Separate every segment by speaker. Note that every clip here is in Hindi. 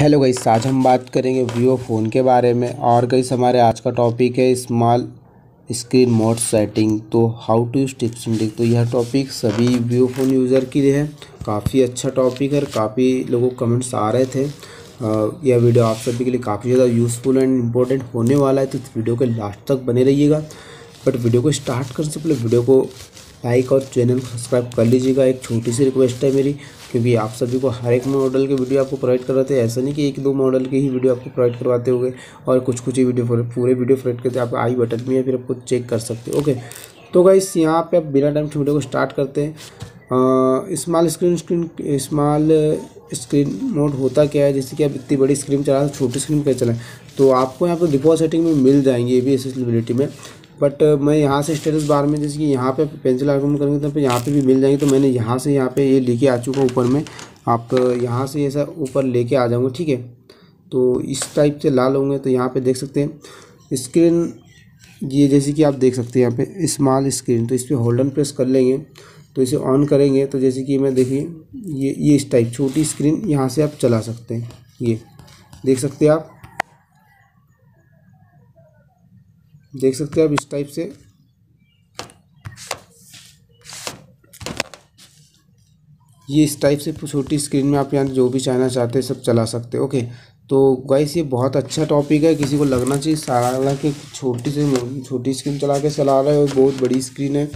Speaker 1: हेलो गाइस आज हम बात करेंगे वीवो फ़ोन के बारे में। और गाइस हमारे आज का टॉपिक है स्मॉल स्क्रीन मोड सेटिंग तो हाउ टू यूज़ टिप्स तो यह टॉपिक सभी वीवो फ़ोन यूज़र के लिए है। काफ़ी अच्छा टॉपिक है काफ़ी लोगों को कमेंट्स आ रहे थे। यह वीडियो आप सभी के लिए काफ़ी ज़्यादा यूज़फुल एंड इम्पोर्टेंट होने वाला है। तो इस वीडियो के लास्ट तक बने रहिएगा। बट वीडियो को स्टार्ट करने से पहले वीडियो को लाइक और चैनल सब्सक्राइब कर लीजिएगा। एक छोटी सी रिक्वेस्ट है मेरी, क्योंकि आप सभी को हर एक मॉडल के वीडियो आपको प्रोवाइड करवाते हैं। ऐसा नहीं कि एक दो मॉडल की ही वीडियो आपको प्रोवाइड करवाते होंगे और कुछ कुछ ही वीडियो पूरे वीडियो प्रोवाइड करते आप आई बटन भी है फिर आपको चेक कर सकते हो ओके तो गाइस यहाँ पे आप बिना टाइम वीडियो को स्टार्ट करते हैं। Small screen screen small screen mode होता क्या है? जैसे कि आप इतनी बड़ी स्क्रीन चला छोटी स्क्रीन कैसे चलाएँ? तो आपको यहाँ पर डिफ़ॉल्ट सेटिंग में मिल जाएँगे ये भी एसेसिबिलिटी में। बट मैं यहाँ से स्टेटस बार में जैसे कि यहाँ पे पेंसिल आइकन करेंगे तो यहाँ पे भी मिल जाएँगे। तो मैंने यहाँ से यहाँ पे ये लेके आ चुका ऊपर में। आप यहाँ से ऐसा ऊपर लेके आ जाऊँगा, ठीक है? तो इस टाइप से लाल होंगे तो यहाँ पे देख सकते हैं। स्क्रीन ये जैसे कि आप देख सकते हैं यहाँ पे स्मॉल स्क्रीन तो इस पर होल्डन प्रेस कर लेंगे। तो इसे ऑन करेंगे तो जैसे कि मैं देखिए, ये ये इस टाइप छोटी स्क्रीन यहाँ से आप चला सकते हैं। ये, देख सकते हैं आप? देख सकते हैं आप इस टाइप से? ये इस टाइप से छोटी स्क्रीन में आप यहाँ जो भी चाहना चाहते हैं सब चला सकते हैं। ओके तो गाइस ये बहुत अच्छा टॉपिक है, किसी को लगना चाहिए सारा कि छोटी से छोटी स्क्रीन चला के चला रहे हो, बहुत बड़ी स्क्रीन है,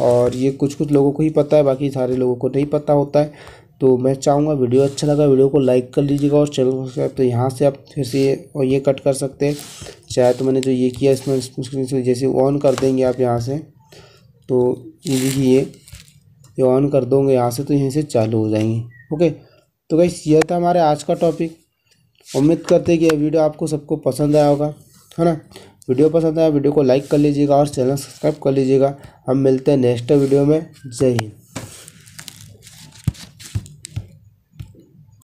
Speaker 1: और ये कुछ कुछ लोगों को ही पता है, बाकी सारे लोगों को नहीं पता होता है तो मैं चाहूँगा वीडियो अच्छा लगा, वीडियो को लाइक कर लीजिएगा और चैनल को सब्सक्राइब तो यहाँ से आप फिर से और ये कट कर सकते हैं, चाहे तो मैंने जो ये किया, इसमें स्क्रीन से जैसे ऑन कर देंगे आप यहाँ से तो ये देखिए ये ऑन कर दोगे यहाँ से तो यहीं से चालू हो जाएँगे ओके तो भाई यह था हमारे आज का टॉपिक उम्मीद करते हैं कि यह वीडियो आपको सबको पसंद आया होगा, है ना? वीडियो पसंद आया, वीडियो को लाइक कर लीजिएगा और चैनल सब्सक्राइब कर लीजिएगा। हम मिलते हैं नेक्स्ट वीडियो में। जय हिंद।